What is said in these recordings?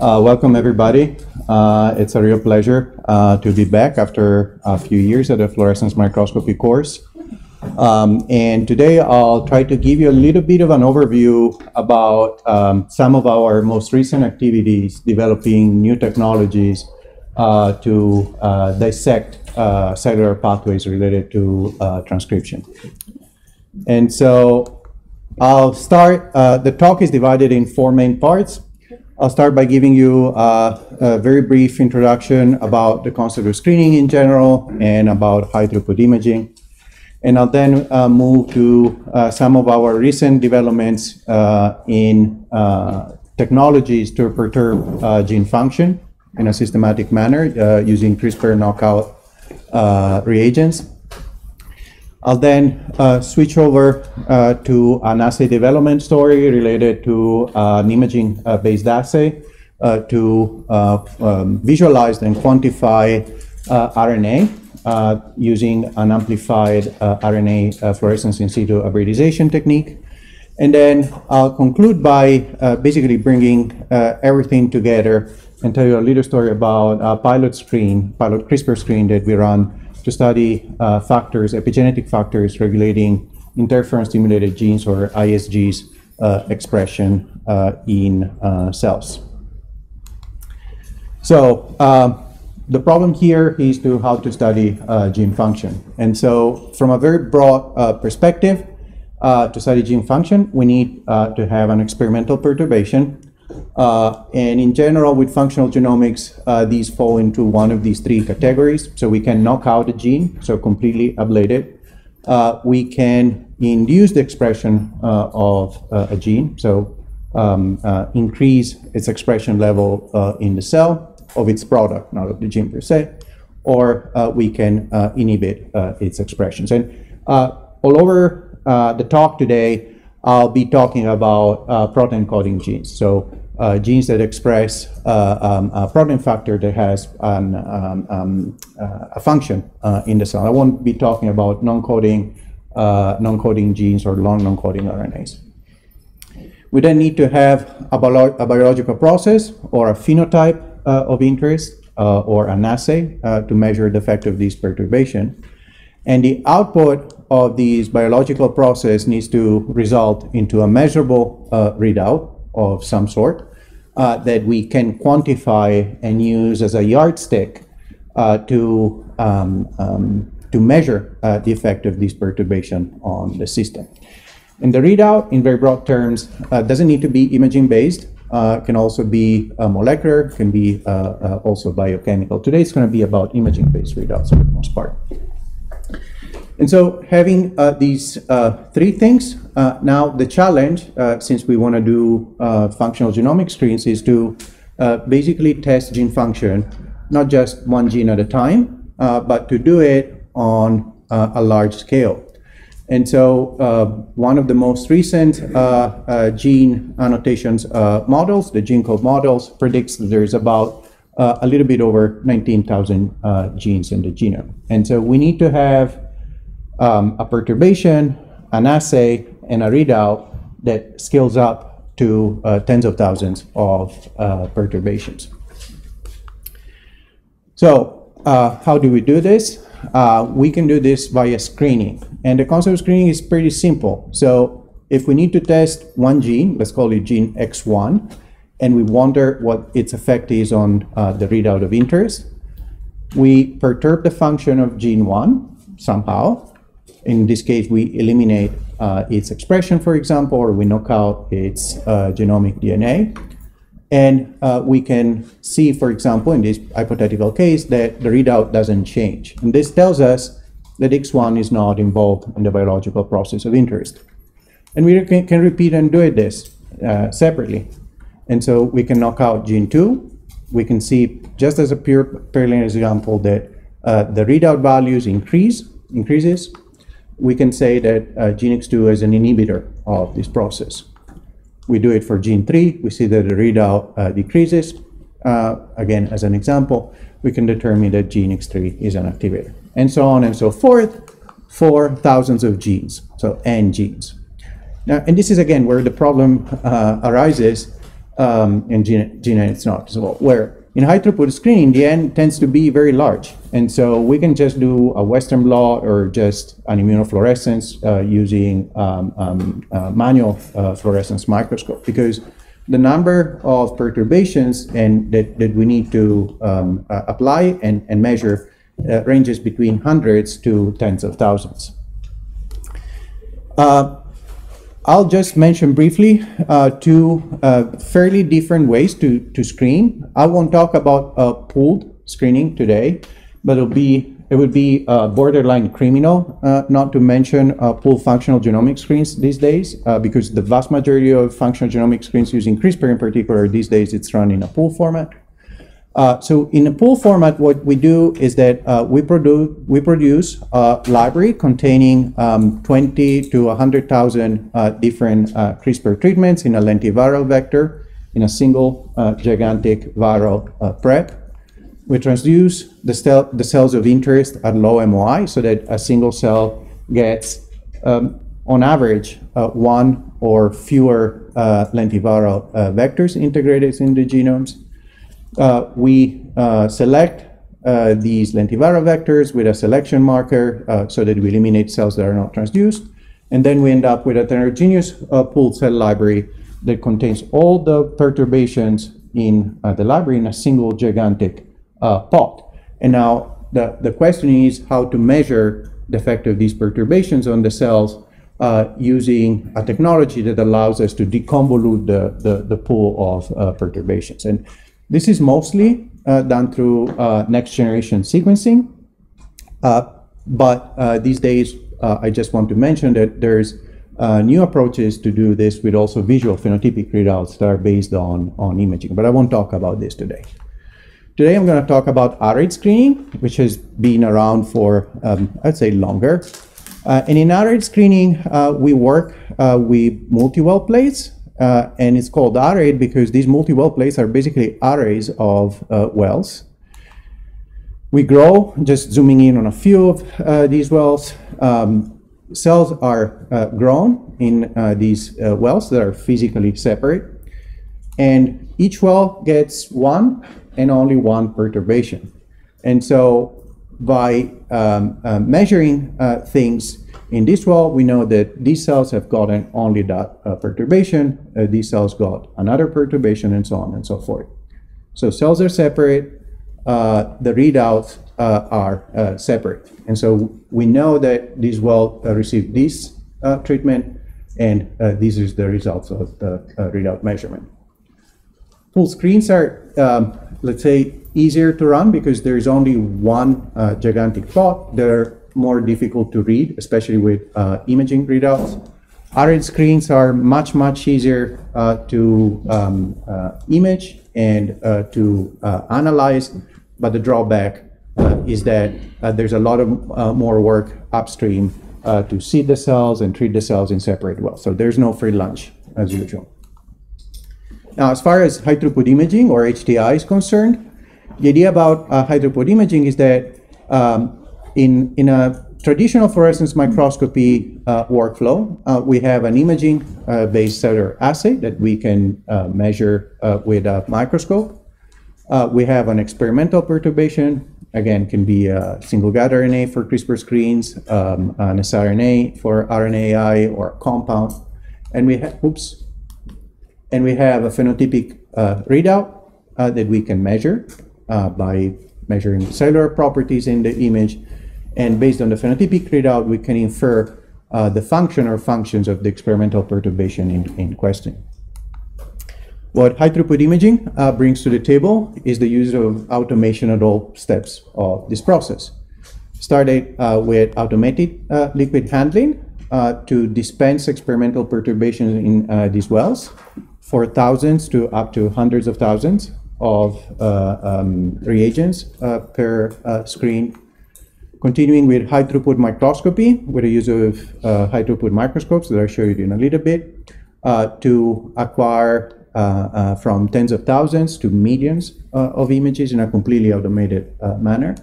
Uh, welcome, everybody. Uh, it's a real pleasure uh, to be back after a few years at the fluorescence microscopy course. Um, and today I'll try to give you a little bit of an overview about um, some of our most recent activities developing new technologies uh, to uh, dissect uh, cellular pathways related to transcription. And so I'll start, the talk is divided in four main parts. I'll start by giving you uh, a very brief introduction about the concept of screening in general and about high throughput imaging. And I'll then uh, move to uh, some of our recent developments uh, in uh, technologies to perturb uh, gene function in a systematic manner using CRISPR knockout reagents. I'll then uh, switch over uh, to an assay development story related to uh, an imaging-based assay uh, to uh, um, visualize and quantify uh, RNA using an amplified RNA fluorescence in situ hybridization technique. And then I'll conclude by basically bringing everything together and tell you a little story about a pilot screen, pilot CRISPR screen that we run to study uh, factors, epigenetic factors regulating interferon-stimulated genes or ISGs uh, expression uh, in uh, cells. So um, the problem here is to how to study uh, gene function. And so from a very broad perspective, to study gene function, we need to have an experimental perturbation uh, and in general, with functional genomics, uh, these fall into one of these three categories. So we can knock out a gene, so completely ablate it. Uh, we can induce the expression uh, of uh, a gene, so um, increase its expression level in the cell of its product, not of the gene per se, or we can inhibit its expressions. And all over the talk today, I'll be talking about protein coding genes. So uh, genes that express uh, um, a protein factor that has an, um, um, uh, a function uh, in the cell. I won't be talking about non-coding, uh, non-coding genes or long non-coding RNAs. We then need to have a, bio a biological process or a phenotype uh, of interest or an assay to measure the effect of this perturbation. And the output of this biological process needs to result into a measurable readout of some sort uh, that we can quantify and use as a yardstick uh, to, um, um, to measure uh, the effect of this perturbation on the system. And the readout, in very broad terms, uh, doesn't need to be imaging based. Uh, can also be molecular, can be uh, also biochemical. Today it's going to be about imaging based readouts for the most part. And so having uh, these uh, three things, uh, now the challenge, uh, since we want to do uh, functional genomic screens, is to uh, basically test gene function, not just one gene at a time, but to do it on a large scale. And so one of the most recent gene annotations models, the GENCODE models, predicts that there's about a little bit over 19,000 genes in the genome. And so we need to have um, a perturbation, an assay, and a readout that scales up to uh, tens of thousands of uh, perturbations. So uh, how do we do this? Uh, we can do this via screening. And the concept of screening is pretty simple. So if we need to test one gene, let's call it gene X1, and we wonder what its effect is on uh, the readout of interest, we perturb the function of gene 1 somehow, in this case, we eliminate uh, its expression, for example, or we knock out its uh, genomic DNA. And uh, we can see, for example, in this hypothetical case, that the readout doesn't change. And this tells us that X1 is not involved in the biological process of interest. And we can, repeat and do it this uh, separately. And so we can knock out gene 2. We can see, just as a pure parallel example, that uh, the readout values increase, increases, we can say that uh, GeneX2 is an inhibitor of this process. We do it for gene 3, we see that the readout uh, decreases. Uh, again, as an example, we can determine that GeneX3 is an activator. And so on and so forth for thousands of genes, so n genes. Now, and this is again where the problem uh, arises. um, gene, gene edits noticeable. Where in high throughput screening, the N tends to be very large. And so we can just do a Western blot or just an immunofluorescence uh, using um, um, uh, manual uh, fluorescence microscope because the number of perturbations and that, that we need to um, uh, apply and, and measure uh, ranges between hundreds to tens of thousands. Uh, I'll just mention briefly uh, two uh, fairly different ways to, to screen. I won't talk about uh, pooled screening today, but it'll be it would be uh, borderline criminal uh, not to mention uh, pooled functional genomic screens these days, because the vast majority of functional genomic screens using CRISPR in particular these days it's run in a pool format. Uh, so in a pool format, what we do is that uh, we produce we produce a library containing um, 20 to 100,000 uh, different uh, CRISPR treatments in a lentiviral vector in a single uh, gigantic viral prep. We transduce the, the cells of interest at low MOI so that a single cell gets, um, on average, one or fewer lentiviral vectors integrated in the genomes. Uh, we uh, select uh, these lentiviral vectors with a selection marker so that we eliminate cells that are not transduced. And then we end up with a heterogeneous pooled cell library that contains all the perturbations in the library in a single gigantic pot. And now the, the question is how to measure the effect of these perturbations on the cells uh, using a technology that allows us to deconvolute the, the, the pool of uh, perturbations. And this is mostly uh, done through uh, next generation sequencing. Uh, but uh, these days, uh, I just want to mention that there's uh, new approaches to do this with also visual phenotypic readouts that are based on, on imaging. But I won't talk about this today. Today I'm going to talk about array screening, which has been around for, um, I'd say, longer. and in array screening, we work with multi-well plates uh, and it's called array because these multi-well plates are basically arrays of uh, wells. We grow, just zooming in on a few of uh, these wells. Um, cells are uh, grown in uh, these uh, wells that are physically separate. And each well gets one and only one perturbation. And so by um, measuring things in this well, we know that these cells have gotten only that uh, perturbation, uh, these cells got another perturbation, and so on and so forth. So cells are separate, uh, the readouts uh, are uh, separate. And so we know that this well uh, received this treatment, and this is the results of the readout measurement. Full screens are, um, let's say, easier to run because there is only one gigantic plot. They're more difficult to read, especially with uh, imaging readouts. Array screens are much, much easier uh, to um, uh, image and uh, to uh, analyze, but the drawback uh, is that there's a lot of more work upstream to seed the cells and treat the cells in separate wells. So there's no free lunch, as usual. Now, as far as high throughput imaging or HTI is concerned, the idea about high throughput imaging is that um, in, in a traditional fluorescence microscopy uh, workflow, uh, we have an imaging-based uh, cellular assay that we can uh, measure uh, with a microscope. We have an experimental perturbation, again, can be a single guide RNA for CRISPR screens, um, an siRNA for RNAi or compound. And we have, oops, and we have a phenotypic readout that we can measure by measuring cellular properties in the image and based on the phenotypic readout, we can infer uh, the function or functions of the experimental perturbation in, in question. What high throughput imaging uh, brings to the table is the use of automation at all steps of this process. Started uh, with automated uh, liquid handling uh, to dispense experimental perturbations in uh, these wells for thousands to up to hundreds of thousands of um, reagents per screen Continuing with high throughput microscopy with the use of uh, high throughput microscopes that I'll show you in a little bit uh, to acquire uh, uh from tens of thousands to millions uh, of images in a completely automated uh, manner.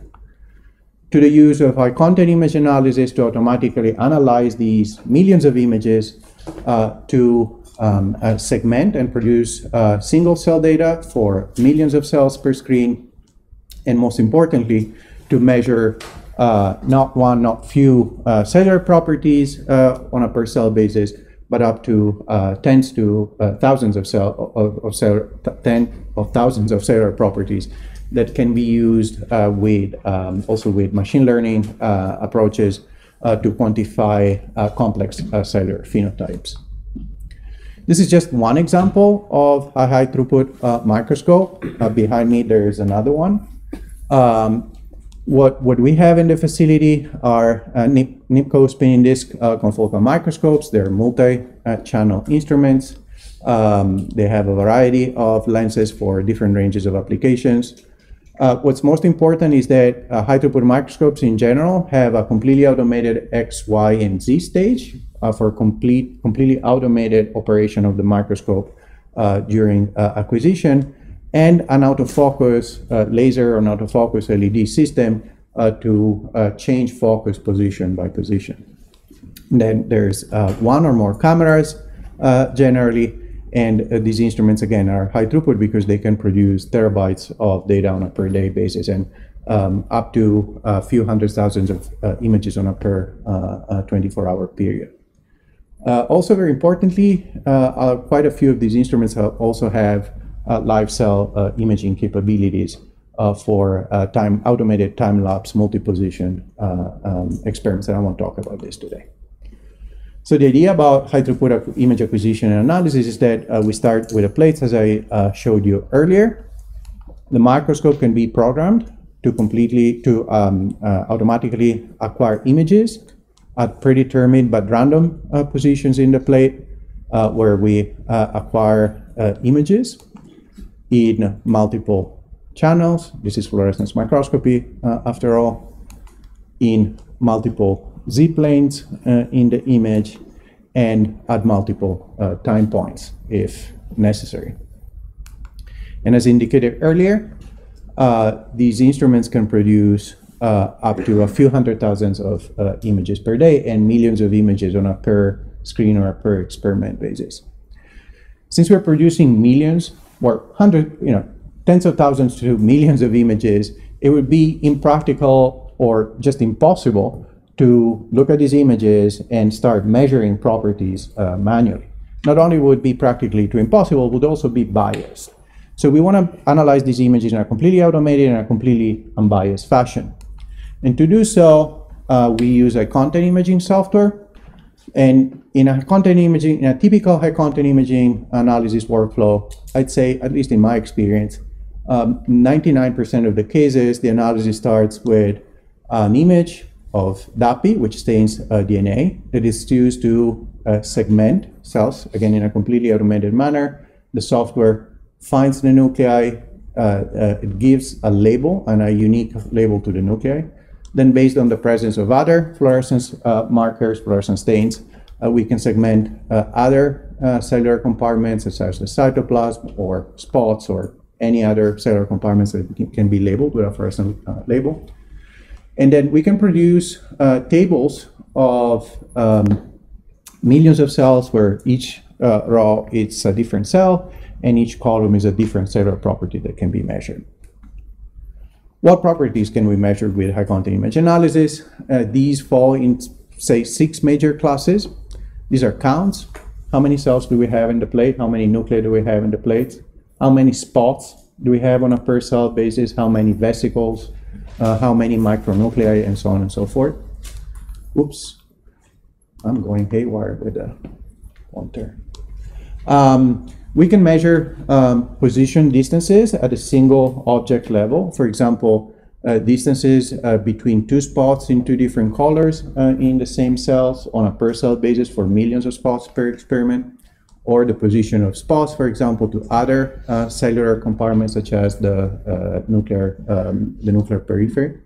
To the use of high content image analysis to automatically analyze these millions of images to um, segment and produce single cell data for millions of cells per screen, and most importantly, to measure not one, not few uh, cellular properties uh, on a per cell basis, but up to uh, tens to thousands of cell of, of cell, ten of thousands of cellular properties that can be used with um, also with machine learning approaches to quantify complex cellular phenotypes. This is just one example of a high throughput uh, microscope. Uh, behind me, there is another one. Um, what, what we have in the facility are uh, NIP, NIPCO spinning disk uh, confocal microscopes. They're multi-channel instruments. Um, they have a variety of lenses for different ranges of applications. Uh, what's most important is that uh, high throughput microscopes in general have a completely automated X, Y, and Z stage uh, for complete, completely automated operation of the microscope uh, during uh, acquisition, and an autofocus uh, laser or an autofocus LED system to change focus position by position. Then there's one or more cameras generally, and uh, these instruments, again, are high throughput because they can produce terabytes of data on a per day basis and um, up to a few hundred thousands of uh, images on a per uh, 24 hour period. Uh, also, very importantly, uh, quite a few of these instruments also have live cell imaging capabilities for time automated time lapse multi position um, experiments. And I won't talk about this today. So the idea about high throughput image acquisition and analysis is that uh, we start with a plates as I uh, showed you earlier. The microscope can be programmed to completely, to um, uh, automatically acquire images at predetermined but random uh, positions in the plate uh, where we uh, acquire images in multiple channels. This is fluorescence microscopy after all, in multiple z-planes uh, in the image and at multiple uh, time points if necessary. And as indicated earlier, uh, these instruments can produce uh, up to a few hundred thousands of uh, images per day and millions of images on a per screen or a per experiment basis. Since we're producing millions or hundred, you know, tens of thousands to millions of images, it would be impractical or just impossible to look at these images and start measuring properties uh, manually. Not only would be practically too impossible, would also be biased. So we want to analyze these images in a completely automated and a completely unbiased fashion. And to do so, uh, we use a content imaging software. And in a content imaging, in a typical high content imaging analysis workflow, I'd say, at least in my experience, 99% um, of the cases, the analysis starts with an image of DAPI, which stains uh, DNA, that is used to uh, segment cells, again, in a completely automated manner. The software finds the nuclei, uh, uh, it gives a label and a unique label to the nuclei. Then based on the presence of other fluorescence uh, markers, fluorescence stains, uh, we can segment other cellular compartments such as the cytoplasm or spots or any other cellular compartments that can be labeled with a fluorescent label. And then we can produce uh, tables of um, millions of cells where each uh, row is a different cell and each column is a different cellular property that can be measured. What properties can we measure with high content image analysis? Uh, these fall in, say, six major classes. These are counts. How many cells do we have in the plate? How many nuclei do we have in the plate? How many spots do we have on a per cell basis? How many vesicles? uh, how many micronuclei, and so on and so forth. Oops, I'm going haywire with the pointer. Um, we can measure um, position distances at a single object level. For example, uh, distances uh, between two spots in two different colors uh, in the same cells on a per cell basis for millions of spots per experiment or the position of spots, for example, to other uh, cellular compartments such as the uh, nuclear, um, the nuclear periphery.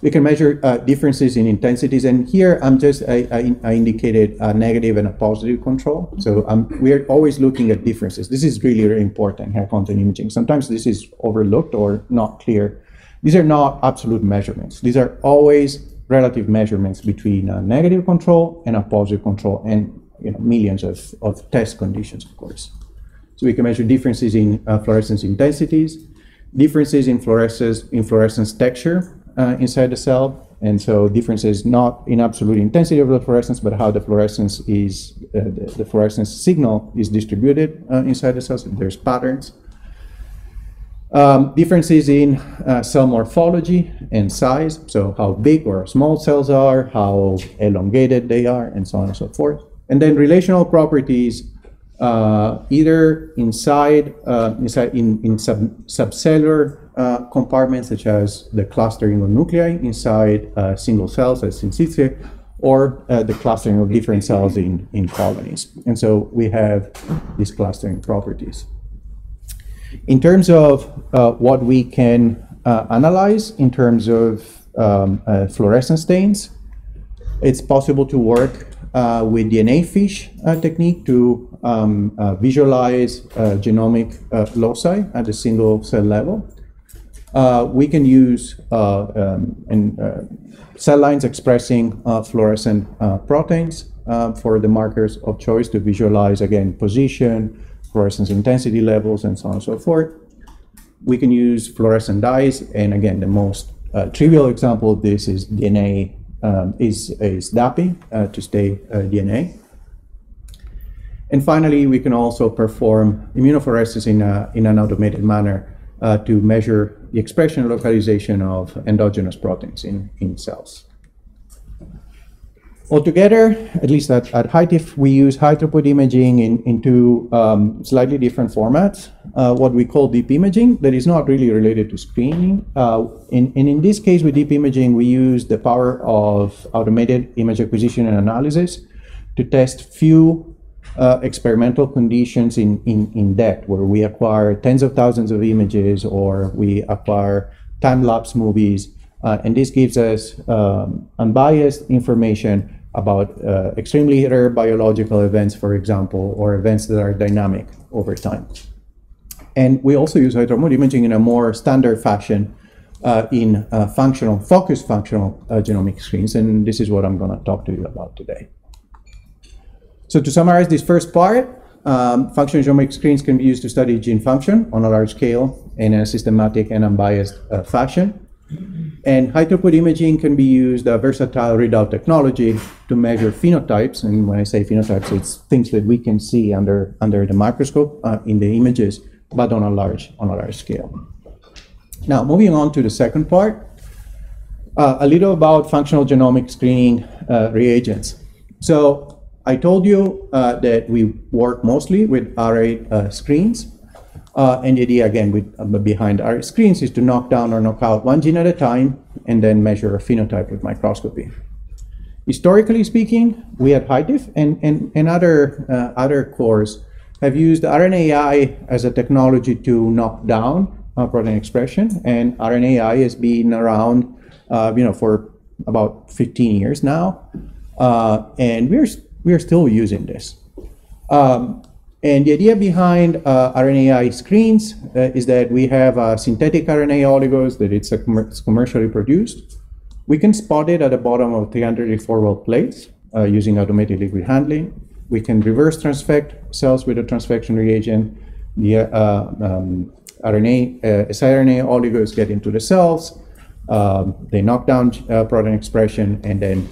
We can measure uh, differences in intensities, and here I'm just I, I, I, indicated a negative and a positive control. So um, we're always looking at differences. This is really, really important in content imaging. Sometimes this is overlooked or not clear. These are not absolute measurements. These are always relative measurements between a negative control and a positive control. And you know, millions of, of test conditions, of course. So we can measure differences in uh, fluorescence intensities, differences in fluorescence, in fluorescence texture uh, inside the cell, and so differences not in absolute intensity of the fluorescence, but how the fluorescence is, uh, the, the, fluorescence signal is distributed uh, inside the cells. There's patterns. Um, differences in uh, cell morphology and size, so how big or small cells are, how elongated they are, and so on and so forth. And then relational properties, uh, either inside, uh, inside in, in sub, subcellular uh, compartments, such as the clustering of nuclei inside uh, single cells, as in situ, or uh, the clustering of different cells in, in colonies. And so we have these clustering properties. In terms of uh, what we can uh, analyze in terms of um, uh, fluorescence stains, it's possible to work uh, with DNA FISH uh, technique to um, uh, visualize genomic loci at the single cell level. We can use um, cell lines expressing fluorescent proteins for the markers of choice to visualize, again, position, fluorescence intensity levels, and so on and so forth. We can use fluorescent dyes, and again, the most uh, trivial example of this is DNA um, is, is DAPI uh, to stay uh, DNA. And finally, we can also perform immunofluorescence in, a, in an automated manner uh, to measure the expression localization of endogenous proteins in, in cells. Altogether, at least at, at HiTIFF, we use high throughput imaging in, in two um, slightly different formats. Uh, what we call deep imaging, that is not really related to screening. Uh, in, and in this case, with deep imaging, we use the power of automated image acquisition and analysis to test few uh, experimental conditions in, in, in depth, where we acquire tens of thousands of images or we acquire time lapse movies. Uh, and this gives us um, unbiased information about uh, extremely rare biological events, for example, or events that are dynamic over time. And we also use high-throughput imaging in a more standard fashion uh, in uh, functional, focused functional uh, genomic screens, and this is what I'm going to talk to you about today. So to summarize this first part, um, functional genomic screens can be used to study gene function on a large scale in a systematic and unbiased uh, fashion. And high throughput imaging can be used, a versatile readout technology, to measure phenotypes. And when I say phenotypes, it's things that we can see under, under the microscope uh, in the images, but on a large, on a large scale. Now, moving on to the second part, uh, a little about functional genomic screening uh, reagents. So I told you uh, that we work mostly with R8 uh, screens. Uh, and the idea, again, with, uh, behind our screens is to knock down or knock out one gene at a time and then measure a phenotype with microscopy. Historically speaking, we at HiTIFF and, and, and other, uh, other cores have used RNAi as a technology to knock down uh, protein expression, and RNAi has been around you know, for about 15 years now, uh, and we're, we're still using this. Um, and the idea behind uh, RNAi screens uh, is that we have uh, synthetic RNA oligos that it's, com it's, commercially produced. We can spot it at the bottom of 384 well plates uh, using automated liquid handling. We can reverse transfect cells with a transfection reagent. The uh, um, RNA, uh, siRNA oligos get into the cells. Um, they knock down protein expression, and then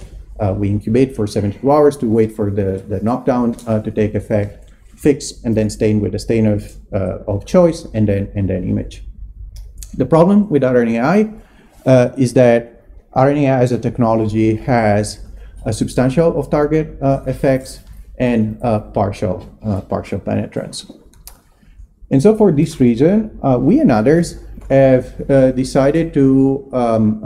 we incubate for 72 hours to wait for the, the knockdown to take effect fix and then stain with a stain of, uh, of choice and then, and then image. The problem with RNAi uh, is that RNAi as a technology has a substantial off-target uh, effects and uh, partial, uh, partial penetrance. And so for this reason, uh, we and others have decided to um,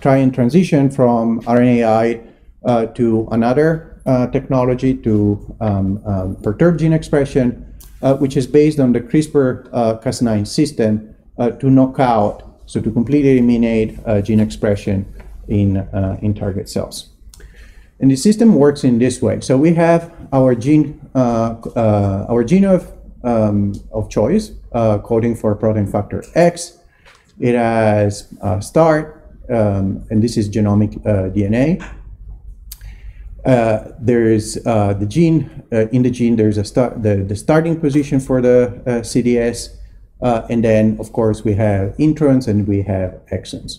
try and transition from RNAi to another uh, technology to um, um, perturb gene expression, uh, which is based on the CRISPR-Cas9 uh, system uh, to knock out, so to completely eliminate uh, gene expression in, in target cells. And the system works in this way. So we have our gene, our gene of, um, of choice, coding for protein factor X. It has start, um, and this is genomic DNA. Uh, there's uh, the gene, uh, in the gene, there's a start, the, the starting position for the uh, CDS. Uh, and then, of course, we have introns and we have exons.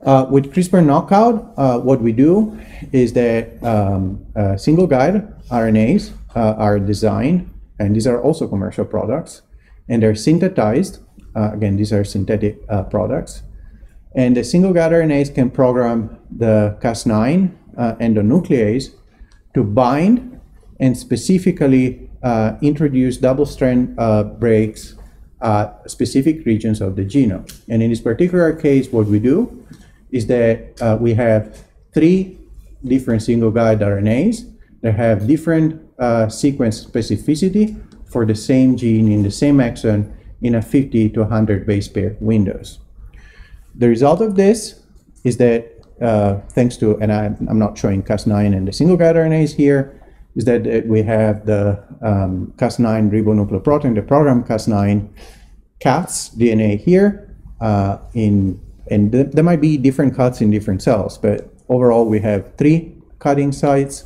Uh, with CRISPR knockout, what we do is that um, single guide RNAs are designed, and these are also commercial products, and they're synthesized. again, these are synthetic products. And the single guide RNAs can program the Cas9 uh, endonuclease to bind and specifically uh, introduce double strand uh, breaks at specific regions of the genome. And in this particular case, what we do is that uh, we have three different single guide RNAs that have different uh, sequence specificity for the same gene in the same exon in a 50 to 100 base pair windows. The result of this is that uh, thanks to, and I, am not showing Cas9 and the single guide RNAs here, is that uh, we have the um, Cas9 ribonucleoprotein, the program Cas9 Cas DNA here, uh, in, and th there might be different cuts in different cells, but overall we have three cutting sites.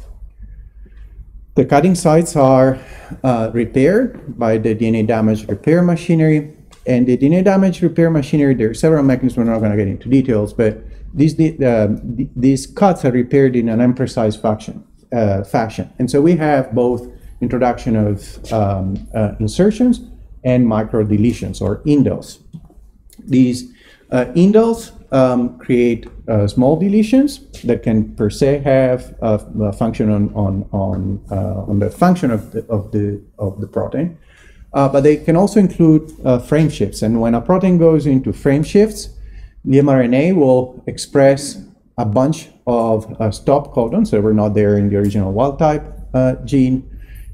The cutting sites are uh, repaired by the DNA damage repair machinery, and the DNA damage repair machinery, there are several mechanisms, we're not going to get into details, but these, uh, these cuts are repaired in an imprecise fashion, uh, fashion. And so we have both introduction of um, uh, insertions and micro deletions or indels. These uh, indels um, create uh, small deletions that can per se have a, a function on, on, on, uh, on the function of the, of the, of the protein. but they can also include frame shifts. And when a protein goes into frame shifts, the mRNA will express a bunch of uh, stop codons that were not there in the original wild type uh, gene.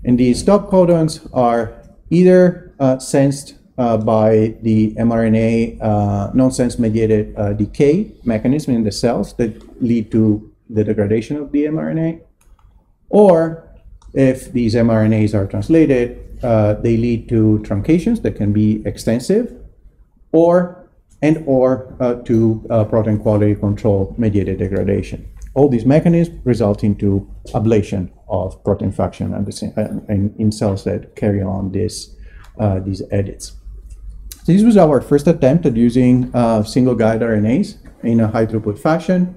And these stop codons are either uh, sensed uh, by the mRNA uh, nonsense mediated uh, decay mechanism in the cells that lead to the degradation of the mRNA, or if these mRNAs are translated, they lead to truncations that can be extensive, or and or uh, to uh, protein quality control mediated degradation. All these mechanisms result into ablation of protein function and, uh, in cells that carry on this, uh, these edits. This was our first attempt at using uh, single guide RNAs in a high throughput fashion.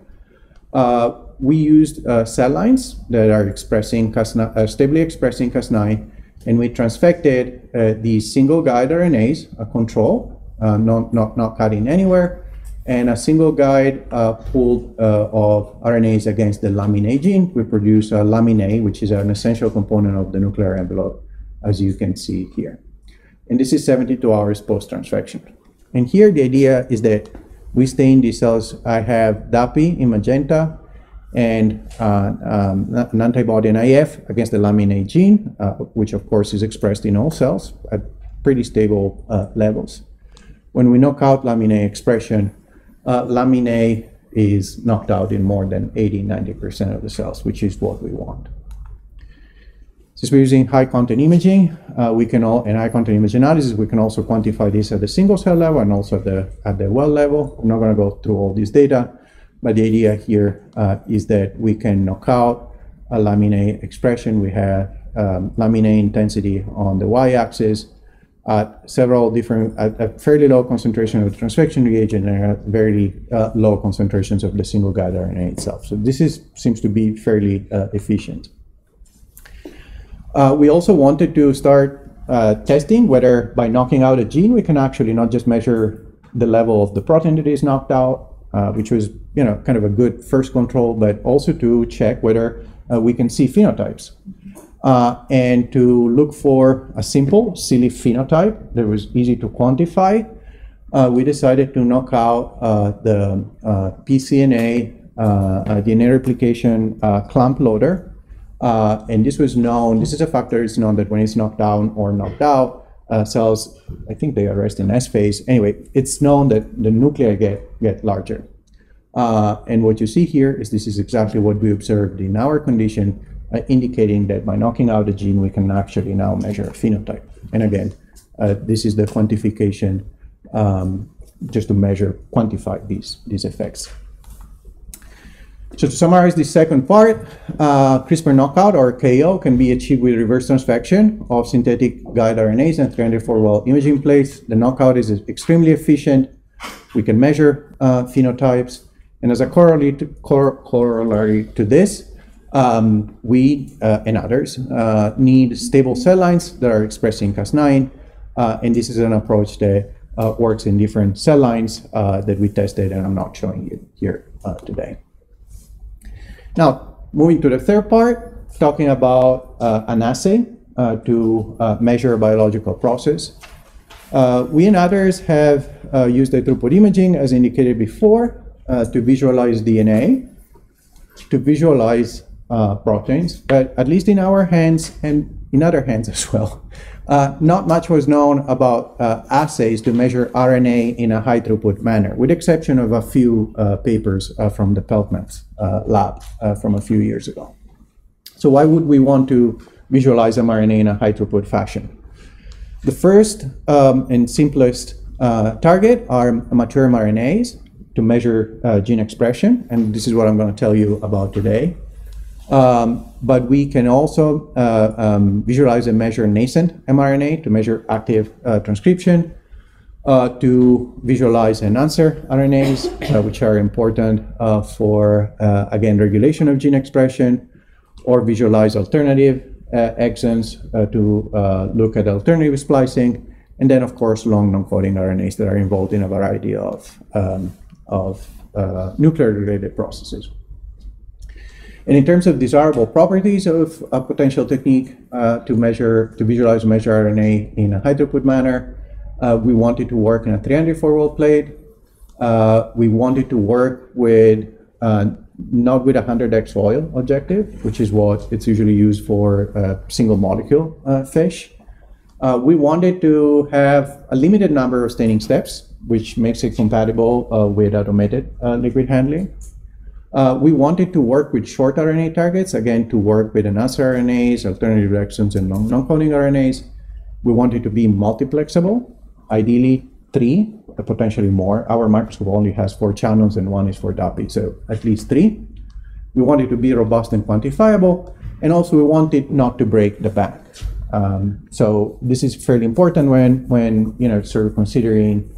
Uh, we used cell lines that are expressing Cas9, stably expressing Cas9, and we transfected these single guide RNAs, a control, uh, not, not, not cutting anywhere, and a single guide uh, pooled uh, of RNAs against the lamin A gene. We produce a lamin A, which is an essential component of the nuclear envelope, as you can see here. And this is 72 hours post-transfection. And here the idea is that we stain these cells. I have DAPI in magenta and uh, um, an antibody IF against the lamin A gene, uh, which of course is expressed in all cells at pretty stable uh, levels when we knock out lamin A expression, uh, lamin A is knocked out in more than 80, 90% of the cells, which is what we want. Since we're using high content imaging, uh, we can all, and high content image analysis, we can also quantify this at the single cell level and also at the, at the well level. I'm not gonna go through all this data, but the idea here uh, is that we can knock out a lamin A expression. We have um, lamin A intensity on the y-axis, at several different, at fairly low concentration of transfection reagent and at very uh, low concentrations of the single guide RNA itself. So this is seems to be fairly uh, efficient. Uh, we also wanted to start uh, testing whether by knocking out a gene we can actually not just measure the level of the protein that is knocked out, uh, which was you know kind of a good first control, but also to check whether uh, we can see phenotypes uh, and to look for a simple, silly phenotype that was easy to quantify, uh, we decided to knock out uh, the uh, pCNA uh, DNA replication uh, clamp loader. and this was known, this is a factor it's known that when it's knocked down or knocked out, cells, I think they arrest in S phase. Anyway, it's known that the nuclei get, get larger. and what you see here is this is exactly what we observed in our condition uh, indicating that by knocking out the gene, we can actually now measure a phenotype. And again, uh, this is the quantification um, just to measure, quantify these, these effects. So to summarize the second part, uh, CRISPR knockout or KO can be achieved with reverse transfection of synthetic guide RNAs and 304-well imaging plates. The knockout is extremely efficient. We can measure uh, phenotypes. And as a corollary to, cor corollary to this, um, we uh, and others uh, need stable cell lines that are expressing Cas9. Uh, and this is an approach that uh, works in different cell lines that we tested, and I'm not showing you here today. Now, moving to the third part, talking about uh, an assay uh, to uh, measure a biological process. Uh, we and others have uh, used the throughput imaging, as indicated before, uh, to visualize DNA, to visualize proteins, but at least in our hands and in other hands as well, uh, not much was known about uh, assays to measure RNA in a high throughput manner, with exception of a few uh, papers uh, from the Peltmans uh, lab uh, from a few years ago. So why would we want to visualize mRNA in a high throughput fashion? The first um, and simplest target are mature mRNAs to measure gene expression, and this is what I'm going to tell you about today. Um, but we can also uh, um, visualize and measure nascent mRNA to measure active uh, transcription, uh, to visualize and answer RNAs, uh, which are important uh, for, uh, again, regulation of gene expression, or visualize alternative exons to look at alternative splicing, and then, of course, long non-coding RNAs that are involved in a variety of, um, of nuclear-related processes. And in terms of desirable properties of a potential technique uh, to measure, to visualize measure RNA in a high throughput manner, uh, we wanted to work in a 304 well plate. Uh, we wanted to work with uh, not with a 100x foil objective, which is what it's usually used for single molecule uh, fish. Uh, we wanted to have a limited number of staining steps, which makes it compatible with automated liquid handling. Uh, we wanted to work with short RNA targets, again, to work with enhancer RNAs, alternative exons, and non-coding RNAs. We wanted to be multiplexable, ideally three, potentially more. Our microscope only has four channels and one is for DAPI, so at least three. We wanted to be robust and quantifiable, and also we wanted not to break the bank. Um, so this is fairly important when, when you know, sort of considering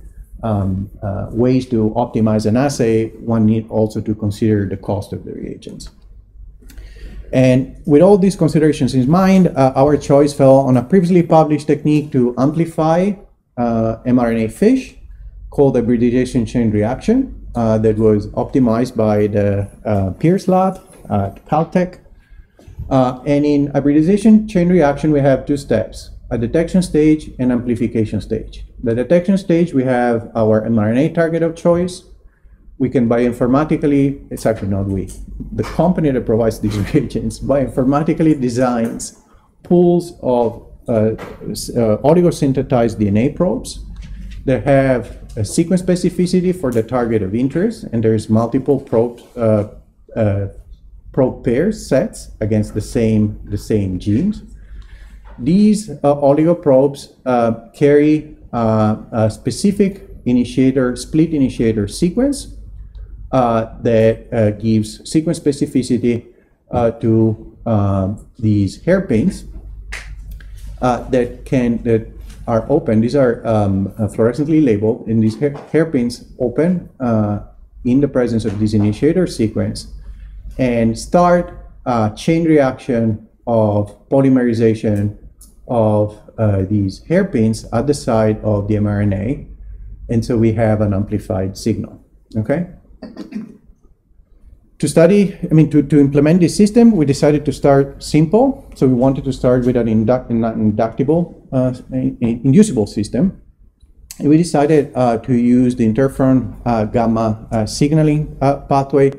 um, uh, ways to optimize an assay, one need also to consider the cost of the reagents. And with all these considerations in mind, uh, our choice fell on a previously published technique to amplify uh, mRNA fish called hybridization chain reaction uh, that was optimized by the uh, Pierce lab at Caltech. Uh, and in hybridization chain reaction, we have two steps a detection stage and amplification stage. The detection stage, we have our mRNA target of choice. We can bioinformatically, it's actually not we, the company that provides these reagents bioinformatically designs pools of uh, uh, oligosynthesized DNA probes that have a sequence specificity for the target of interest, and there's multiple probe, uh, uh probe pairs sets against the same, the same genes. These uh, oligoprobes uh, carry a specific initiator, split initiator sequence that gives sequence specificity to um, these hairpins that can that are open. These are um, fluorescently labeled, and these hair, hairpins open uh, in the presence of this initiator sequence and start a chain reaction of polymerization of uh, these hairpins at the side of the mRNA. And so we have an amplified signal, okay? To study, I mean, to, to implement this system, we decided to start simple. So we wanted to start with an induct, inductible, uh, inducible system. And we decided uh, to use the interferon uh, gamma uh, signaling uh, pathway,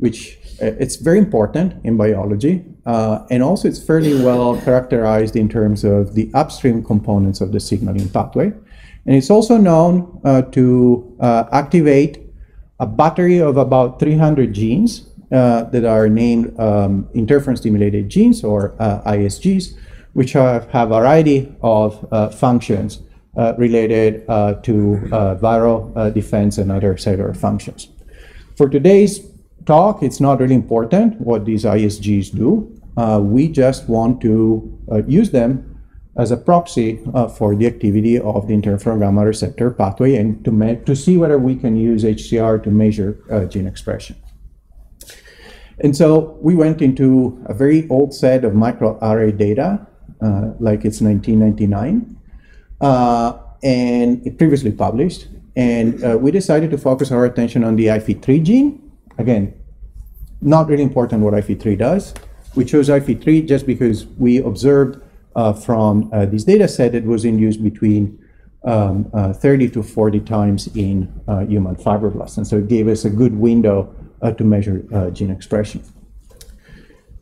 which uh, it's very important in biology. Uh, and also it's fairly well characterized in terms of the upstream components of the signaling pathway. And it's also known uh, to uh, activate a battery of about 300 genes uh, that are named um, interferon stimulated genes or uh, ISGs, which have, have a variety of functions related to viral defense and other cellular functions. For today's talk, it's not really important what these ISGs do. Uh, we just want to uh, use them as a proxy uh, for the activity of the interferon gamma receptor pathway and to, to see whether we can use HCR to measure uh, gene expression. And so we went into a very old set of microarray data, uh, like it's 1999, uh, and it previously published. And we decided to focus our attention on the IP3 gene. Again, not really important what IP3 does. We chose IP3 just because we observed uh, from uh, this data set it was induced between um, uh, 30 to 40 times in uh, human fibroblasts. And so it gave us a good window uh, to measure uh, gene expression.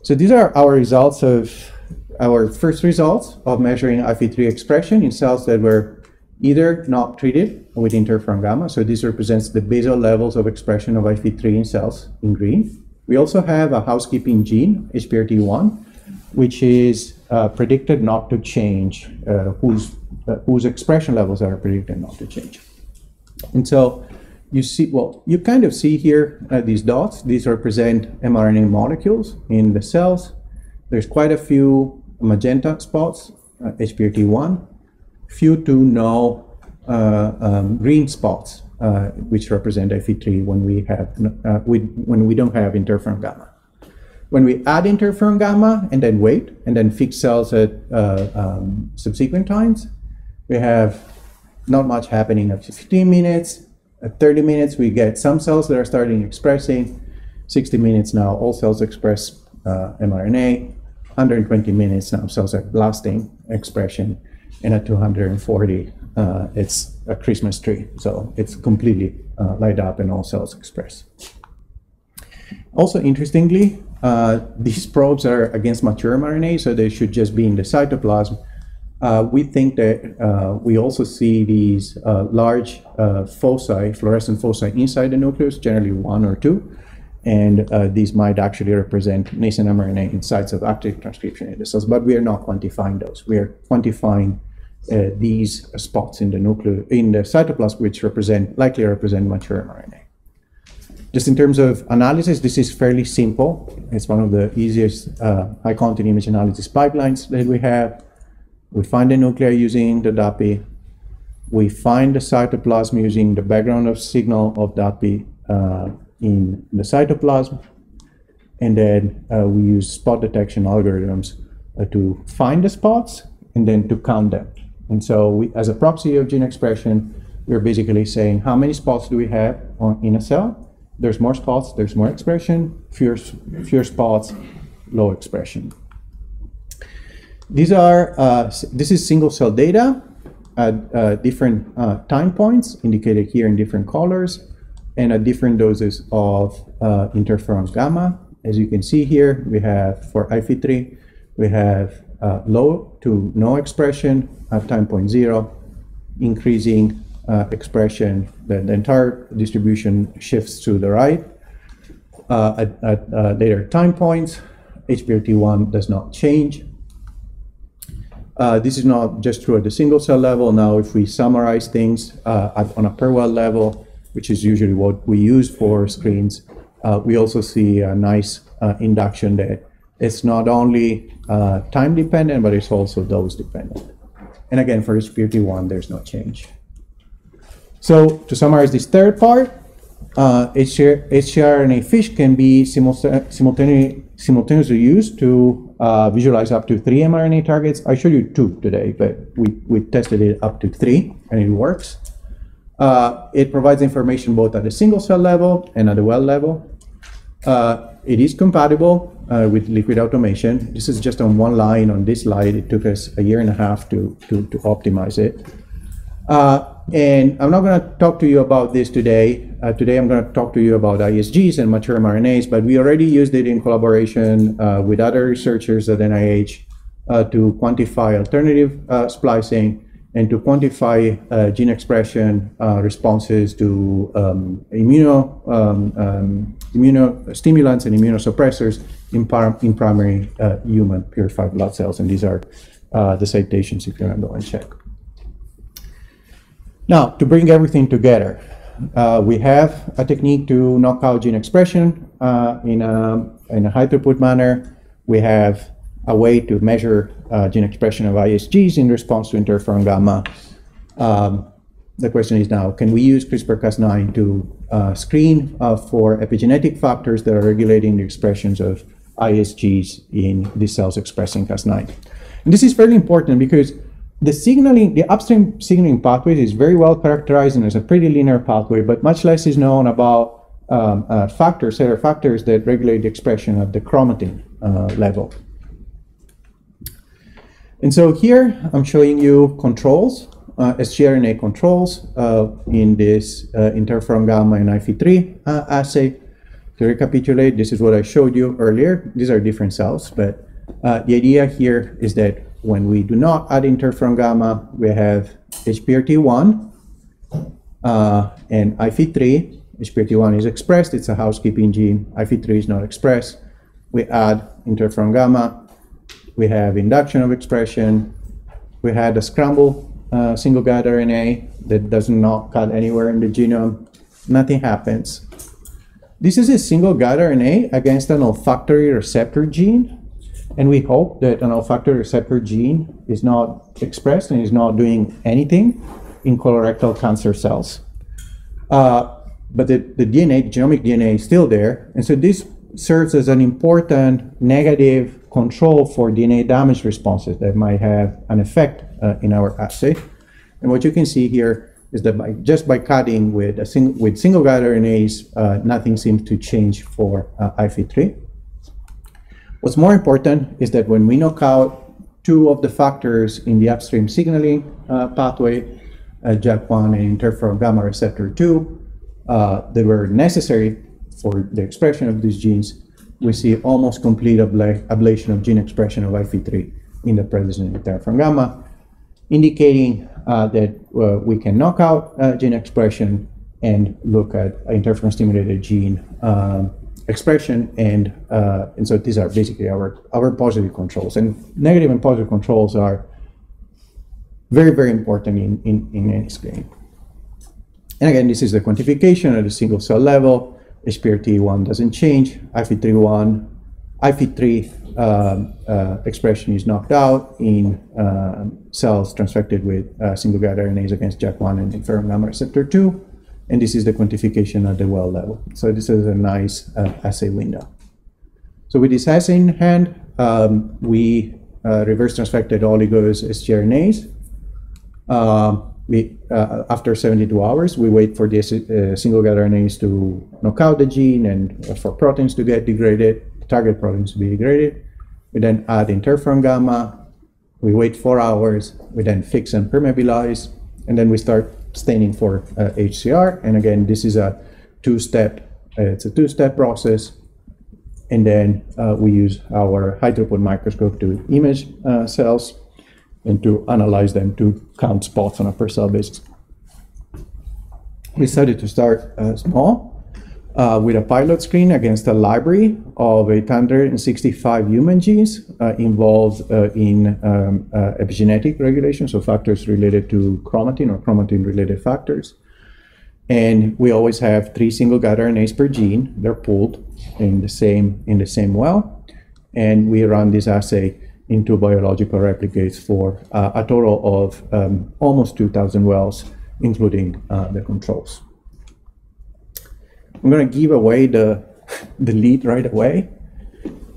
So these are our results of our first results of measuring IP3 expression in cells that were either not treated with interferon gamma. So this represents the basal levels of expression of IP3 in cells in green. We also have a housekeeping gene, HPRT1, which is uh, predicted not to change, uh, whose, uh, whose expression levels are predicted not to change. And so you see, well, you kind of see here uh, these dots. These represent mRNA molecules in the cells. There's quite a few magenta spots, uh, HPRT1, few to no uh, um, green spots, uh, which represent IP3 when we have uh, we, when we don't have interferon gamma. When we add interferon gamma and then wait and then fix cells at uh, um, subsequent times, we have not much happening at 15 minutes. At 30 minutes, we get some cells that are starting expressing. 60 minutes now, all cells express uh, mRNA. 120 minutes now, cells are blasting expression. And at 240, uh, it's a Christmas tree. So it's completely uh, light up and all cells express. Also, interestingly, uh, these probes are against mature mRNA, so they should just be in the cytoplasm. Uh, we think that uh, we also see these uh, large foci, fluorescent foci inside the nucleus, generally one or two, and these might actually represent nascent mRNA in sites of active transcription in the cells, but we are not quantifying those. We are quantifying these spots in the nucleus, in the cytoplasm, which represent likely represent mature mRNA. Just in terms of analysis, this is fairly simple. It's one of the easiest uh, high content image analysis pipelines that we have. We find the nuclei using the DAPI. We find the cytoplasm using the background of signal of DAPI uh, in the cytoplasm. And then uh, we use spot detection algorithms uh, to find the spots and then to count them. And so we, as a proxy of gene expression, we're basically saying how many spots do we have on, in a cell there's more spots, there's more expression, fewer, fewer spots, low expression. These are, uh, this is single cell data at uh, different uh, time points, indicated here in different colors, and at different doses of uh, interferon gamma. As you can see here, we have for IP3, we have uh, low to no expression at time point zero, increasing uh, expression, the, the, entire distribution shifts to the right. Uh, at, at uh, later time points, HPRT1 does not change. Uh, this is not just true at the single cell level. Now, if we summarize things uh, at, on a per well level, which is usually what we use for screens, uh, we also see a nice induction that it's not only time dependent, but it's also dose dependent. And again, for HPRT1, there's no change. So to summarize this third part, uh, fish can be simultaneously, simultaneously used to uh, visualize up to three mRNA targets. I showed you two today, but we, we tested it up to three, and it works. Uh, it provides information both at the single cell level and at the well level. Uh, it is compatible uh, with liquid automation. This is just on one line on this slide. It took us a year and a half to, to, to optimize it. Uh, and I'm not going to talk to you about this today. Uh, today I'm going to talk to you about ISGs and mature mRNAs, but we already used it in collaboration uh, with other researchers at NIH uh, to quantify alternative uh, splicing and to quantify uh, gene expression uh, responses to um, immuno, um, um, immunostimulants and immunosuppressors in, par- in primary human purified blood cells. And these are the citations if you want to go and check. Now, to bring everything together, uh, we have a technique to knock out gene expression uh, in, a, in a high throughput manner. We have a way to measure uh, gene expression of ISGs in response to interferon gamma. Um, the question is now, can we use CRISPR-Cas9 to uh, screen uh, for epigenetic factors that are regulating the expressions of ISGs in the cells expressing Cas9? And this is very important because the signaling, the upstream signaling pathway is very well characterized and is a pretty linear pathway, but much less is known about um, uh, factors, cellular factors that regulate the expression at the chromatin uh, level. And so here I'm showing you controls, uh, sgRNA controls uh, in this uh, interferon gamma and IP3 uh, assay. To recapitulate, this is what I showed you earlier. These are different cells, but uh, the idea here is that when we do not add interferon gamma, we have HPRT1 uh, and IP3. HPRT1 is expressed, it's a housekeeping gene. IP3 is not expressed. We add interferon gamma, we have induction of expression. We had a scramble uh, single guide RNA that does not cut anywhere in the genome. Nothing happens. This is a single guide RNA against an olfactory receptor gene. And we hope that an olfactory receptor gene is not expressed and is not doing anything in colorectal cancer cells. Uh, but the, the DNA, the genomic DNA is still there. And so this serves as an important negative control for DNA damage responses that might have an effect uh, in our assay. And what you can see here is that by, just by cutting with, a sing, with single guide RNAs, uh, nothing seems to change for uh, IP3. What's more important is that when we knock out two of the factors in the upstream signaling uh, pathway, uh, JAK1 and interferon gamma receptor 2, uh, that were necessary for the expression of these genes, we see almost complete abla ablation of gene expression of IP3 in the presence of interferon gamma, indicating uh, that uh, we can knock out uh, gene expression and look at interferon stimulated gene um, expression and uh, and so these are basically our our positive controls. And negative and positive controls are very very important in in, in any screen. And again this is the quantification at a single cell level HPRT1 doesn't change, IP3 IP3 um, uh, expression is knocked out in uh, cells transfected with uh, single guide RNAs against JAK1 and interferon gamma receptor 2. And this is the quantification at the well level. So this is a nice uh, assay window. So with this assay in hand, um, we uh, reverse transfected oligos sgRNAs. Uh, we, uh, after 72 hours, we wait for the uh, single guide RNAs to knock out the gene and for proteins to get degraded, target proteins to be degraded. We then add interferon gamma. We wait four hours. We then fix and permeabilize. And then we start staining for uh, HCR. And again, this is a two-step, uh, it's a two-step process. And then uh, we use our throughput microscope to image uh, cells and to analyze them to count spots on a per cell basis. We decided to start uh, small uh, with a pilot screen against a library of 865 human genes uh, involved uh, in um, uh, epigenetic regulation, so factors related to chromatin or chromatin related factors. And we always have three single guide RNAs per gene. They're pooled in the same in the same well, and we run this assay into biological replicates for uh, a total of um, almost 2,000 wells, including uh, the controls. I'm going to give away the, the lead right away.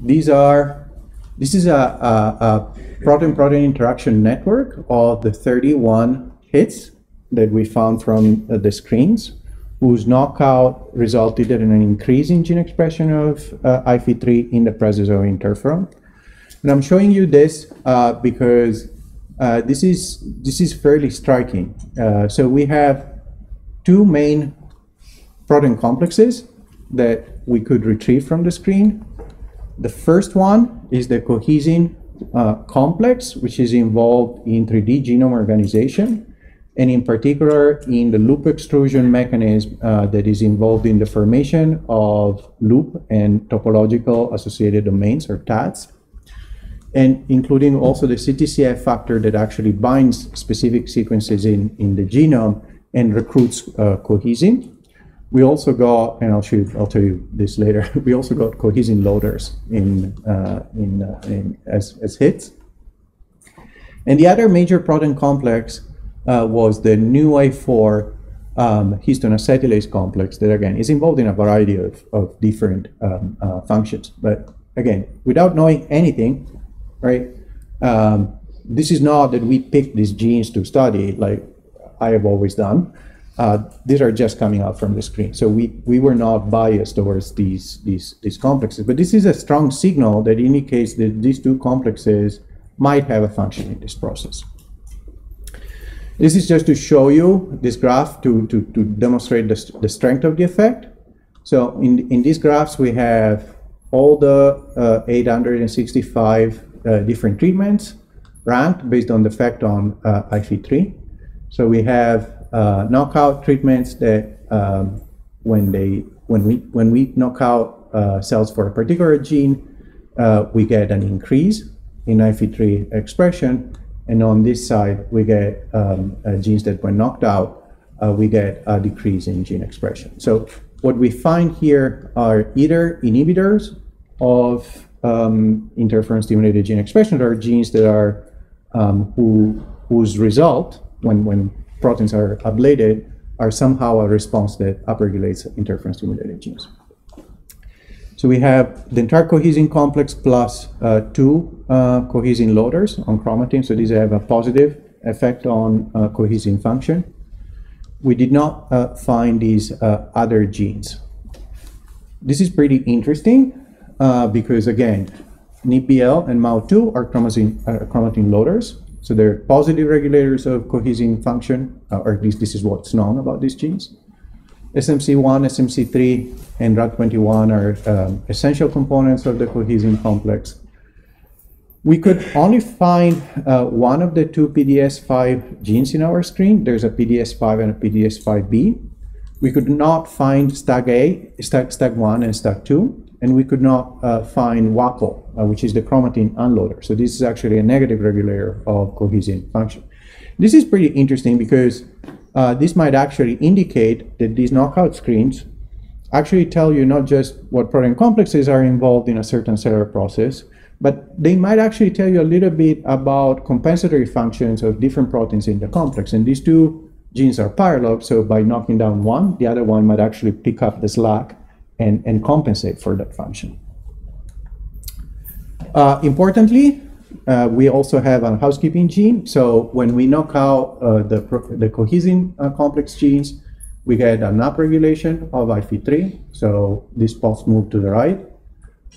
These are, this is a, protein-protein interaction network of the 31 hits that we found from uh, the screens whose knockout resulted in an increase in gene expression of uh, IP3 in the presence of interferon. And I'm showing you this uh, because uh, this is this is fairly striking. Uh, so we have two main protein complexes that we could retrieve from the screen. The first one is the cohesin uh, complex, which is involved in 3D genome organization, and in particular in the loop extrusion mechanism uh, that is involved in the formation of loop and topological associated domains, or TADs and including also the CTCF factor that actually binds specific sequences in, in the genome and recruits uh, cohesin. We also got, and I'll show you, I'll tell you this later. We also got cohesin loaders in, uh, in, uh, in as, as hits. And the other major protein complex uh, was the NUA4 um, histone acetylase complex that again is involved in a variety of, of different um, uh, functions. But again, without knowing anything, right? Um, this is not that we picked these genes to study like I have always done. Uh, these are just coming out from the screen. So we, we were not biased towards these, these, these complexes, but this is a strong signal that indicates that these two complexes might have a function in this process. This is just to show you this graph to, to, to demonstrate the, the strength of the effect. So in, in these graphs, we have all the uh, 865 uh, different treatments ranked based on the effect on uh, IP3. So we have uh, knockout treatments that um, when they when we when we knock out uh, cells for a particular gene, uh, we get an increase in IP3 expression, and on this side we get um, uh, genes that when knocked out, uh, we get a decrease in gene expression. So what we find here are either inhibitors of um, interferon stimulated gene expression or genes that are um, who whose result when when proteins are ablated are somehow a response that upregulates interferon stimulated genes. So we have the entire cohesin complex plus uh, two uh, cohesin loaders on chromatin. So these have a positive effect on uh, cohesin function. We did not uh, find these uh, other genes. This is pretty interesting uh, because again, NIPBL and MAO2 are chromatin, chromatin loaders. So they're positive regulators of cohesin function, uh, or at least this is what's known about these genes. SMC1, SMC3, and RAD21 are um, essential components of the cohesin complex. We could only find uh, one of the two PDS5 genes in our screen. There's a PDS5 and a PDS5B. We could not find STAG-A, STAG1, and STAG2 and we could not uh, find WAPO, uh, which is the chromatin unloader. So this is actually a negative regulator of cohesin function. This is pretty interesting because uh, this might actually indicate that these knockout screens actually tell you not just what protein complexes are involved in a certain cellular process, but they might actually tell you a little bit about compensatory functions of different proteins in the complex. And these two genes are parallel, so by knocking down one, the other one might actually pick up the slack and, and compensate for that function. Uh, importantly, uh, we also have a housekeeping gene. So when we knock out uh, the, the cohesin uh, complex genes, we get an upregulation of IP3. So these spots move to the right,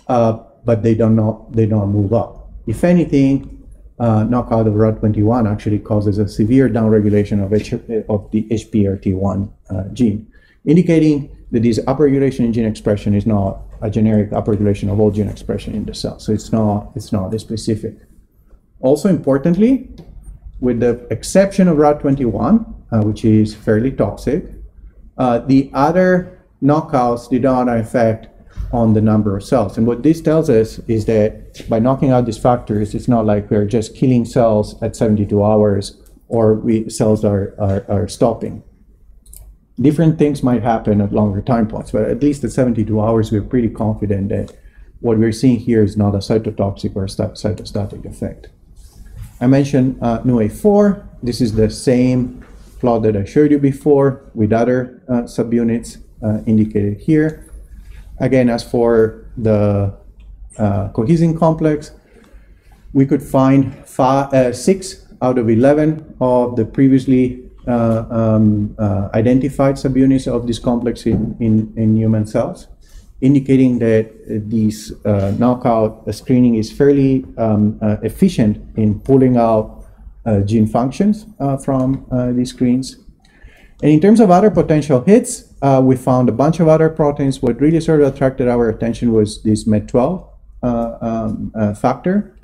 uh, but they don't not they don't move up. If anything, uh, knockout of RAD21 actually causes a severe downregulation of, H, of the HPRT1 gene, indicating that this upregulation in gene expression is not a generic upregulation of all gene expression in the cell. So it's not, it's not specific. Also importantly, with the exception of RAD21, uh, which is fairly toxic, uh, the other knockouts did not affect on the number of cells. And what this tells us is that by knocking out these factors, it's not like we're just killing cells at 72 hours or we, cells are, are, are stopping different things might happen at longer time points, but at least at 72 hours, we're pretty confident that what we're seeing here is not a cytotoxic or a cytostatic effect. I mentioned uh, NUA4. This is the same plot that I showed you before with other uh, subunits uh, indicated here. Again, as for the uh, cohesin complex, we could find five, uh, six out of 11 of the previously uh, um, uh, identified subunits of this complex in, in, in human cells, indicating that this uh, knockout screening is fairly um, efficient in pulling out gene functions from these screens. And in terms of other potential hits, uh, we found a bunch of other proteins. What really sort of attracted our attention was this MET12 uh, um, uh, factor.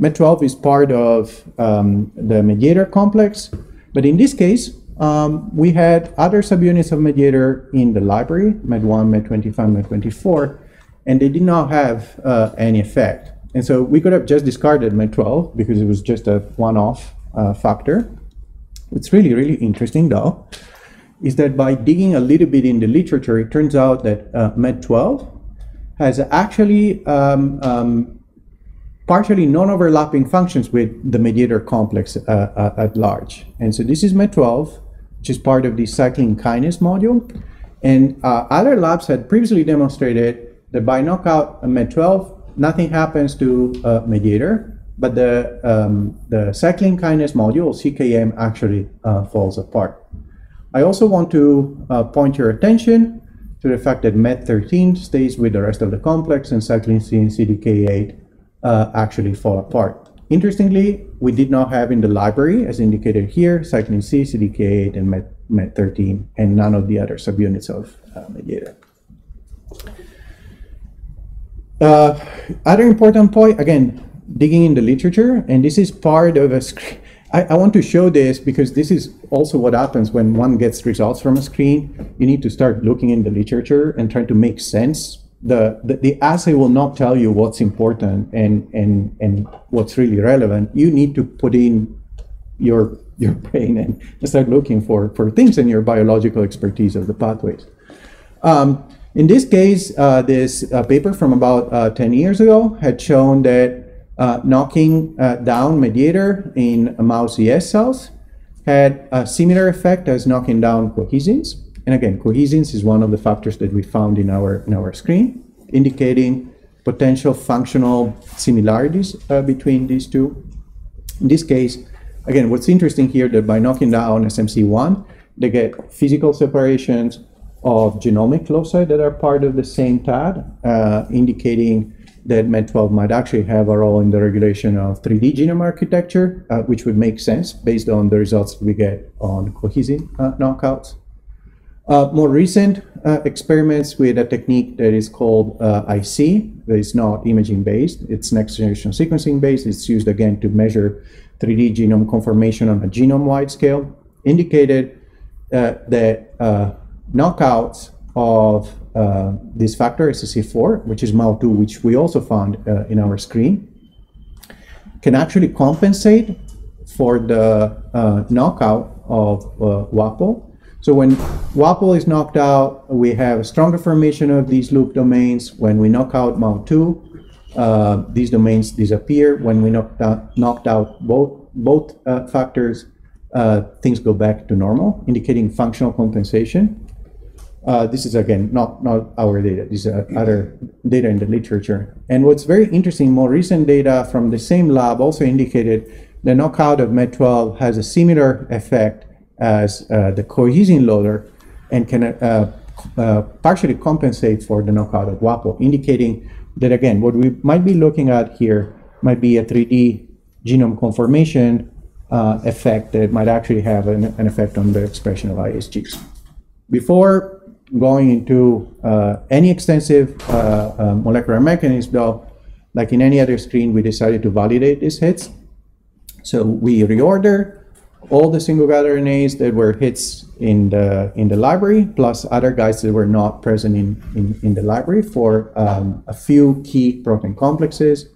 MET12 is part of um, the mediator complex, but in this case, um, we had other subunits of mediator in the library, med1, med25, med24, and they did not have uh, any effect. And so we could have just discarded med12 because it was just a one-off uh, factor. It's really, really interesting though, is that by digging a little bit in the literature, it turns out that uh, MED12 has actually um, um, partially non-overlapping functions with the mediator complex uh, uh, at large. And so this is MED12, which is part of the cyclin kinase module. And uh, other labs had previously demonstrated that by knockout MED12, nothing happens to mediator, but the, um, the cyclin kinase module, CKM, actually uh, falls apart. I also want to uh, point your attention to the fact that MED13 stays with the rest of the complex and cyclin C and CDK8 uh, actually fall apart. Interestingly, we did not have in the library, as indicated here, cyclin C, CDK8, and MED, MED13, and none of the other subunits of uh, mediator. Uh, other important point, again, digging in the literature, and this is part of a screen. I, I, want to show this because this is also what happens when one gets results from a screen. You need to start looking in the literature and trying to make sense. The, the, the assay will not tell you what's important and, and, and what's really relevant. You need to put in your your brain and start looking for, for things in your biological expertise of the pathways. Um, in this case, uh, this uh, paper from about uh, 10 years ago had shown that uh, knocking uh, down mediator in mouse ES cells had a similar effect as knocking down cohesins. And again, cohesins is one of the factors that we found in our, in our screen, indicating potential functional similarities uh, between these two. In this case, again, what's interesting here that by knocking down SMC1, they get physical separations of genomic loci that are part of the same TAD, uh, indicating that MED12 might actually have a role in the regulation of 3D genome architecture, uh, which would make sense based on the results we get on cohesin uh, knockouts. Uh, more recent uh, experiments with a technique that is called uh, IC, that is not imaging based, it's next generation sequencing based. It's used again to measure 3D genome conformation on a genome wide scale, indicated uh, that knockouts of uh, this factor, SSC4, which is MAO2, which we also found uh, in our screen, can actually compensate for the uh, knockout of uh, WAPO. So when WAPO is knocked out, we have a stronger formation of these loop domains. When we knock out MAO2, uh, these domains disappear. When we knocked out, knocked out both, both uh, factors, things go back to normal, indicating functional compensation. Uh, this is again not not our data. These are other data in the literature. And what's very interesting, more recent data from the same lab also indicated the knockout of MED12 has a similar effect as uh, the cohesin loader and can uh, uh partially compensate for the knockout of WAPO, indicating that again, what we might be looking at here might be a 3D genome conformation uh, effect that might actually have an, an effect on the expression of ISGs. Before going into uh, any extensive uh, molecular mechanism, though, like in any other screen, we decided to validate these hits. So we reorder all the single guide RNAs that were hits in the in the library, plus other guides that were not present in, in, in the library for um, a few key protein complexes.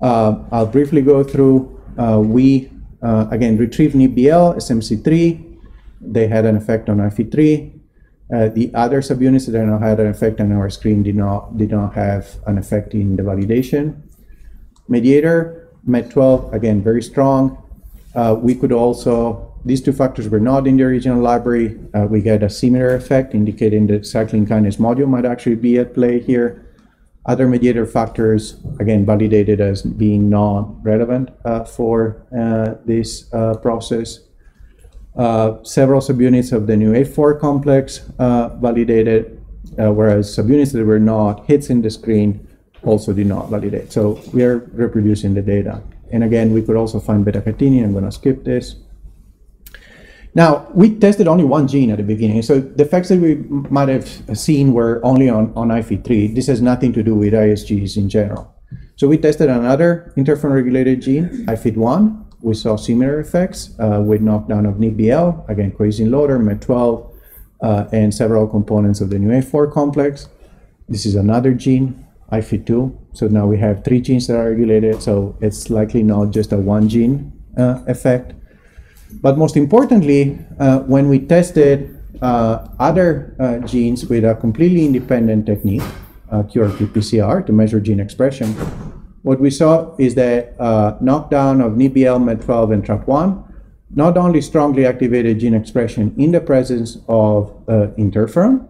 Uh, I'll briefly go through. Uh, we, uh, again, retrieved NIPBL, SMC3. They had an effect on IFI3. Uh, the other subunits that had an effect on our screen did not did not have an effect in the validation. Mediator, MED12, again, very strong. Uh, we could also, these two factors were not in the original library. Uh, we get a similar effect indicating that cyclin kinase module might actually be at play here. Other mediator factors, again, validated as being non-relevant uh, for uh, this uh, process. Uh, several subunits of the NUA4 complex uh, validated, whereas subunits that were not hits in the screen also did not validate. So we are reproducing the data. And again, we could also find beta-catenin. I'm going to skip this. Now, we tested only one gene at the beginning. So the effects that we might have seen were only on, on IFI3. This has nothing to do with ISGs in general. So we tested another interferon regulated gene, IFID1, we saw similar effects uh, with knockdown of NIPBL, again, cohesin loader, MET12, uh, and several components of the NUA4 complex. This is another gene, IFI2. So now we have three genes that are regulated, so it's likely not just a one gene uh, effect. But most importantly, uh, when we tested uh, other uh, genes with a completely independent technique, uh, QRT-PCR, to measure gene expression, what we saw is that uh, knockdown of NIBL, MED12, and TRAP1 not only strongly activated gene expression in the presence of interferon,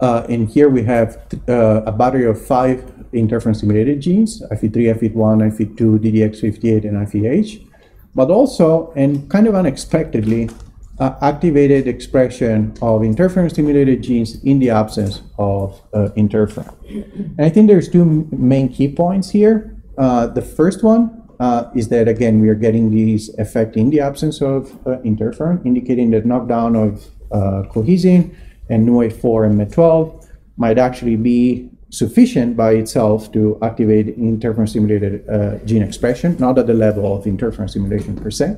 uh, and here we have uh, a battery of five interferon stimulated genes, IFE3, IFE1, IFE2, DDX58, and IFEH, but also, and kind of unexpectedly, uh, activated expression of interferon stimulated genes in the absence of uh, interferon. And I think there's two main key points here. Uh, the first one uh, is that, again, we are getting these effect in the absence of interferon, indicating that knockdown of cohesin and NUA4 and MED12 might actually be sufficient by itself to activate interferon stimulated uh, gene expression, not at the level of interferon stimulation per se.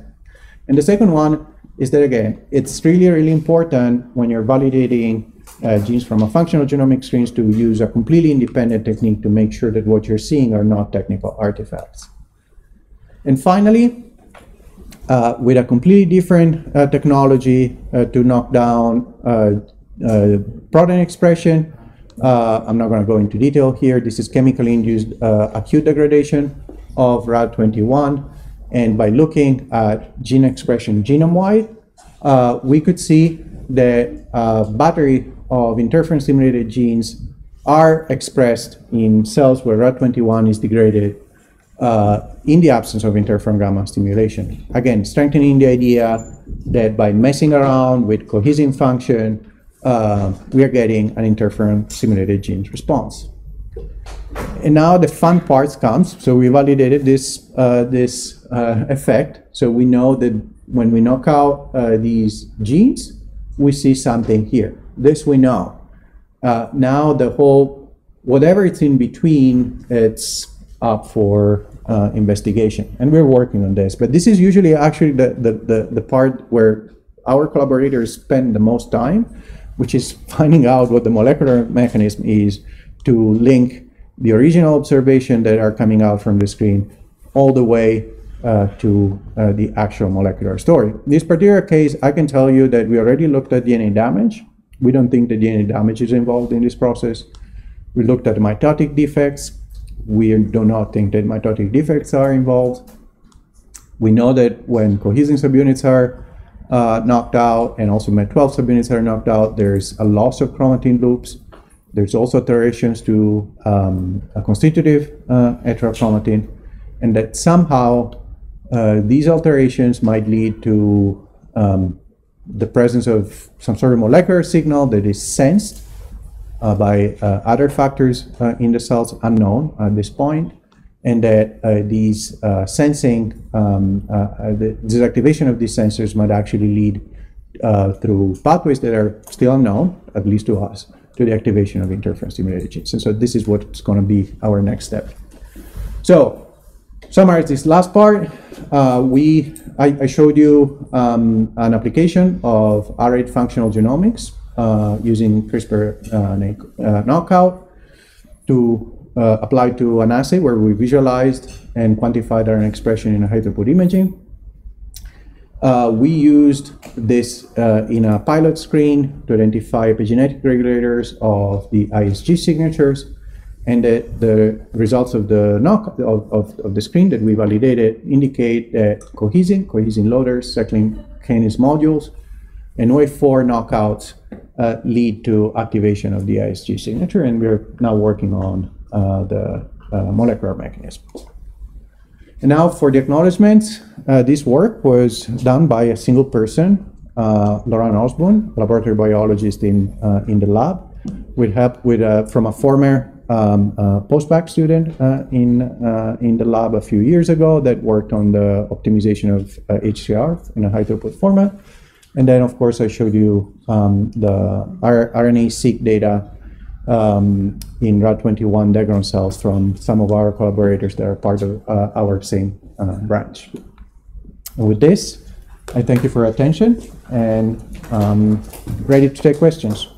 And the second one is that, again, it's really, really important when you're validating uh, genes from a functional genomic screens to use a completely independent technique to make sure that what you're seeing are not technical artifacts. And finally, uh, with a completely different uh, technology uh, to knock down uh, uh, protein expression, uh, I'm not going to go into detail here. This is chemically induced acute degradation of RAD21. And by looking at gene expression genome-wide, we could see that a battery of interferon stimulated genes are expressed in cells where RAD21 is degraded uh, in the absence of interferon gamma stimulation. Again, strengthening the idea that by messing around with cohesin function, uh, we are getting an interferon stimulated gene response. And now the fun part comes. So we validated this, uh, this uh, effect. So we know that when we knock out uh, these genes, we see something here. This we know. Uh, now the whole, whatever it's in between, it's up for uh, investigation. And we're working on this. But this is usually actually the, the, the, the part where our collaborators spend the most time, which is finding out what the molecular mechanism is to link the original observation that are coming out from the screen all the way uh, to uh, the actual molecular story. In This particular case, I can tell you that we already looked at DNA damage. We don't think the DNA damage is involved in this process. We looked at mitotic defects. We do not think that mitotic defects are involved. We know that when cohesin subunits are uh, knocked out and also MED12 subunits are knocked out, there's a loss of chromatin loops. There's also alterations to um, a constitutive uh, heterochromatin, and that somehow uh, these alterations might lead to um, the presence of some sort of molecular signal that is sensed uh, by uh, other factors uh, in the cells unknown at this point, and that uh, these sensing, um, the disactivation of these sensors might actually lead through pathways that are still unknown, at least to us, to the activation of interferon stimulated genes. And so this is what's going to be our next step. So summarize this last part, uh, we I, I, showed you um, an application of R8 functional genomics uh, using CRISPR uh, uh knockout to uh, apply to an assay where we visualized and quantified RNA expression in a high throughput imaging. Uh, we used this in a pilot screen to identify epigenetic regulators of the ISG signatures and the, the results of the knock of, of, of, the screen that we validated indicate that cohesin, cohesin loaders, cycling kinase modules, and NUA4 knockouts uh, lead to activation of the ISG signature, and we're now working on uh, the uh, molecular mechanism. And now for the acknowledgements, uh, this work was done by a single person, uh, Laurent Osborne, laboratory biologist in, uh, in the lab, with help with, from a former um, a postbac student uh, in uh, in the lab a few years ago that worked on the optimization of uh, HCR in a high throughput format. And then, of course, I showed you um, the R RNA-seq data um, in RAD21 Degron cells from some of our collaborators that are part of uh, our same uh, branch. And with this, I thank you for your attention and um, ready to take questions.